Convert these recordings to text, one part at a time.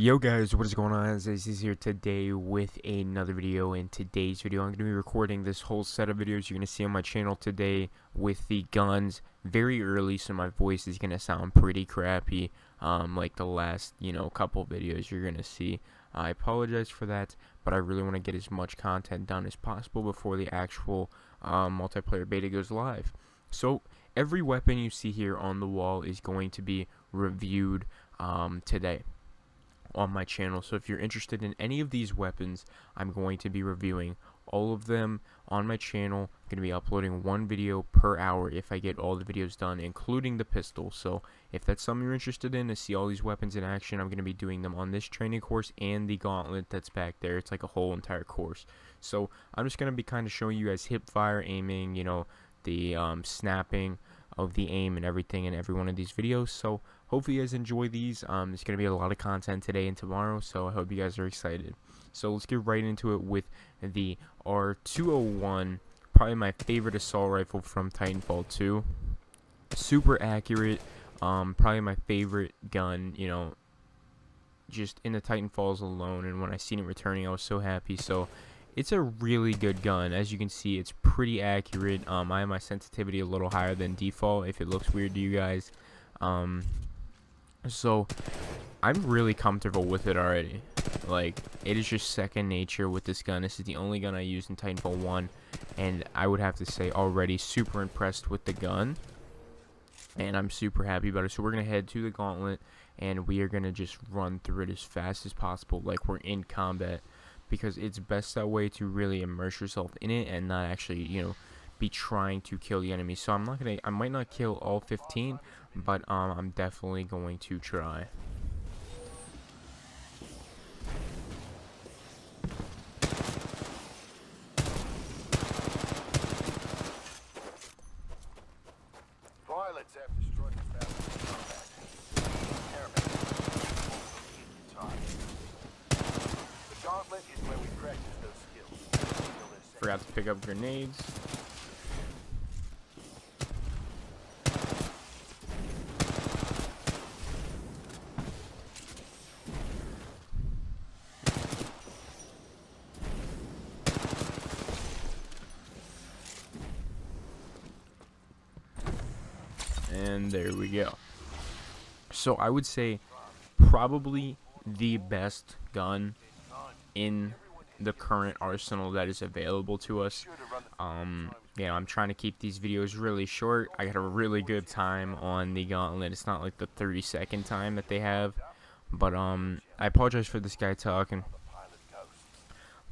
Yo guys, what is going on? This is here today with another video. In today's video, I'm going to be recording this whole set of videos you're going to see on my channel today with the guns very early, so my voice is going to sound pretty crappy, um, like the last, you know, couple videos you're going to see. I apologize for that, but I really want to get as much content done as possible before the actual um, multiplayer beta goes live. So, every weapon you see here on the wall is going to be reviewed um, today on my channel. So if you're interested in any of these weapons, I'm going to be reviewing all of them on my channel. I'm going to be uploading one video per hour if I get all the videos done, including the pistol. So if that's something you're interested in to see all these weapons in action, I'm going to be doing them on this training course and the gauntlet that's back there. It's like a whole entire course. So I'm just going to be kind of showing you guys hip fire, aiming, you know, the um, snapping of the aim and everything in every one of these videos. So hopefully you guys enjoy these. Um, there's going to be a lot of content today and tomorrow, so I hope you guys are excited. So let's get right into it with the R201, probably my favorite assault rifle from Titanfall 2. Super accurate, um, probably my favorite gun, you know, just in the Titanfalls alone, and when I seen it returning, I was so happy. So it's a really good gun. As you can see, it's pretty accurate. Um, I have my sensitivity a little higher than default if it looks weird to you guys. Um, so, I'm really comfortable with it already. Like, it is just second nature with this gun. This is the only gun I used in Titanfall 1. And I would have to say already super impressed with the gun. And I'm super happy about it. So we're going to head to the gauntlet. And we are going to just run through it as fast as possible. Like we're in combat because it's best that way to really immerse yourself in it and not actually, you know, be trying to kill the enemy. So I'm not gonna, I might not kill all 15, but um, I'm definitely going to try. Violets have destroyed the The gauntlet is where we practice those skills. Forgot to pick up grenades. And there we go. So I would say probably the best gun in the current arsenal that is available to us. Um, you know, I'm trying to keep these videos really short. I got a really good time on the gauntlet. It's not like the 30 second time that they have. But um, I apologize for this guy talking.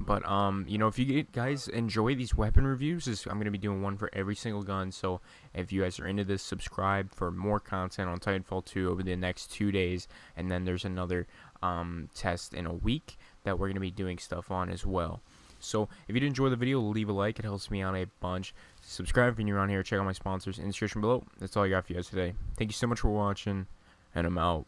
But um, you know, if you guys enjoy these weapon reviews, I'm gonna be doing one for every single gun. So if you guys are into this, subscribe for more content on Titanfall 2 over the next two days, and then there's another um, test in a week that we're gonna be doing stuff on as well. So if you did enjoy the video, leave a like. It helps me out a bunch. Subscribe if you're around here. Check out my sponsors in the description below. That's all I got for you guys today. Thank you so much for watching, and I'm out.